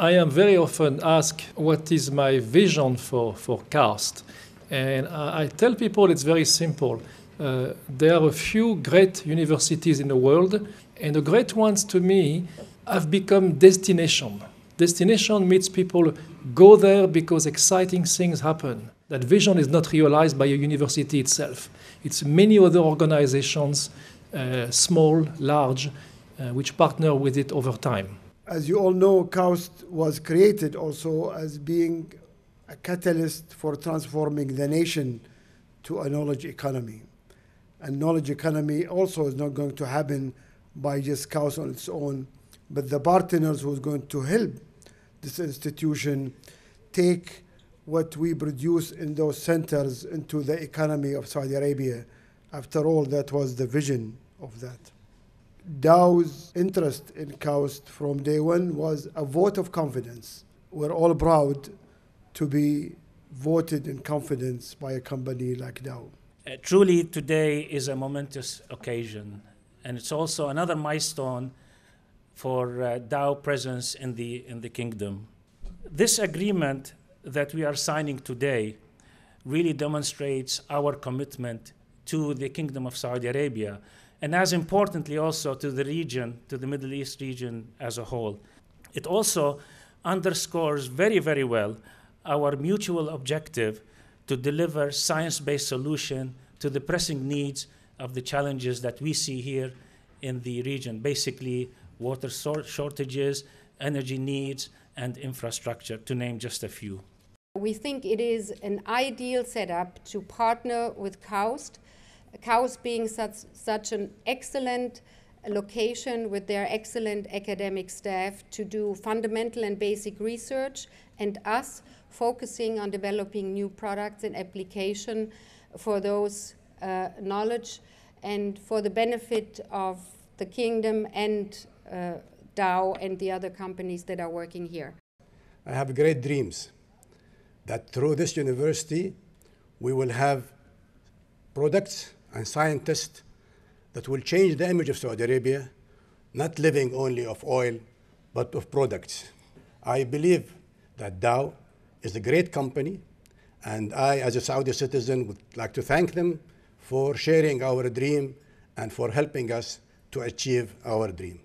I am very often asked what is my vision for, for KAUST. And I, I tell people it's very simple. Uh, there are a few great universities in the world, and the great ones to me have become destination. Destination means people go there because exciting things happen. That vision is not realized by a university itself. It's many other organizations, uh, small, large, uh, which partner with it over time. As you all know, KAUST was created also as being a catalyst for transforming the nation to a knowledge economy. And knowledge economy also is not going to happen by just KAUST on its own, but the partners who's going to help this institution take what we produce in those centers into the economy of Saudi Arabia. After all, that was the vision of that. Dow's interest in KAUST from day one was a vote of confidence. We're all proud to be voted in confidence by a company like Dow. Uh, truly, today is a momentous occasion, and it's also another milestone for uh, Dow presence in the, in the kingdom. This agreement that we are signing today really demonstrates our commitment to the Kingdom of Saudi Arabia, and as importantly also to the region, to the Middle East region as a whole. It also underscores very, very well our mutual objective to deliver science-based solution to the pressing needs of the challenges that we see here in the region, basically water shortages, energy needs, and infrastructure, to name just a few. We think it is an ideal setup to partner with KAUST, KAUST being such, such an excellent location with their excellent academic staff to do fundamental and basic research, and us focusing on developing new products and application for those uh, knowledge and for the benefit of the kingdom and uh, Dow and the other companies that are working here. I have great dreams that through this university we will have products and scientists that will change the image of Saudi Arabia, not living only of oil, but of products. I believe that Dow is a great company, and I, as a Saudi citizen, would like to thank them for sharing our dream and for helping us to achieve our dream.